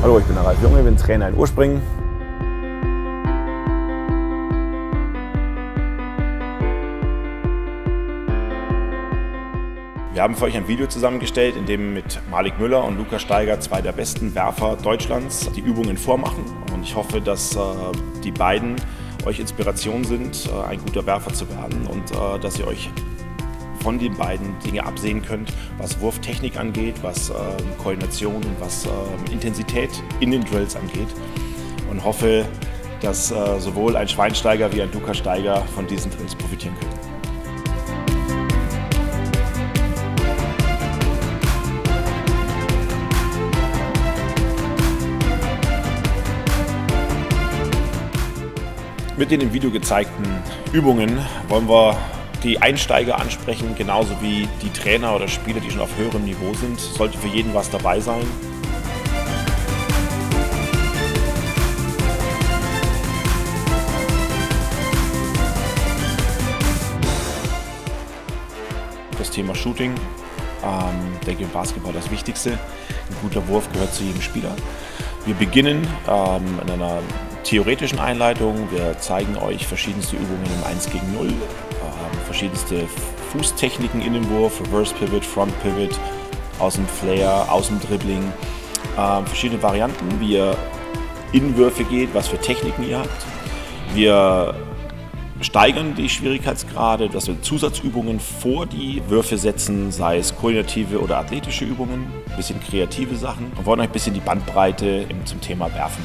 Hallo, ich bin der Ralf Junge, bin Trainer in Urspringen. Wir haben für euch ein Video zusammengestellt, in dem mit Malik Müller und Lukas Steiger, zwei der besten Werfer Deutschlands, die Übungen vormachen. Und ich hoffe, dass äh, die beiden euch Inspiration sind, äh, ein guter Werfer zu werden und äh, dass ihr euch von den beiden Dinge absehen könnt, was Wurftechnik angeht, was äh, Koordination und was äh, Intensität in den Drills angeht. Und hoffe, dass äh, sowohl ein Schweinsteiger wie ein Lukas Steiger von diesen Drills profitieren können. Mit den im Video gezeigten Übungen wollen wir die Einsteiger ansprechen, genauso wie die Trainer oder Spieler, die schon auf höherem Niveau sind. Sollte für jeden was dabei sein. Das Thema Shooting, ähm, denke im Basketball das Wichtigste. Ein guter Wurf gehört zu jedem Spieler. Wir beginnen ähm, in einer theoretischen Einleitung. Wir zeigen euch verschiedenste Übungen im 1 gegen 0, äh, verschiedenste Fußtechniken in dem Wurf, Reverse Pivot, Front Pivot, aus dem Flair, aus dem Dribbling, äh, verschiedene Varianten, wie ihr in Würfe geht, was für Techniken ihr habt. Wir steigern die Schwierigkeitsgrade, dass wir Zusatzübungen vor die Würfe setzen, sei es koordinative oder athletische Übungen, ein bisschen kreative Sachen und wollen euch ein bisschen die Bandbreite zum Thema Werfen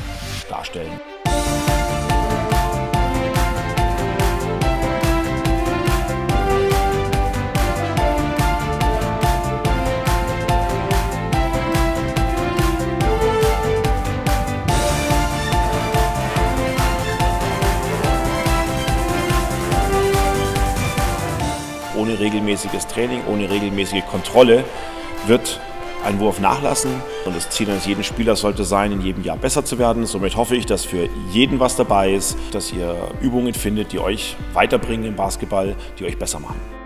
darstellen. Ohne regelmäßiges Training, ohne regelmäßige Kontrolle wird ein Wurf nachlassen. Und das Ziel eines jeden Spielers sollte sein, in jedem Jahr besser zu werden. Somit hoffe ich, dass für jeden was dabei ist, dass ihr Übungen findet, die euch weiterbringen im Basketball, die euch besser machen.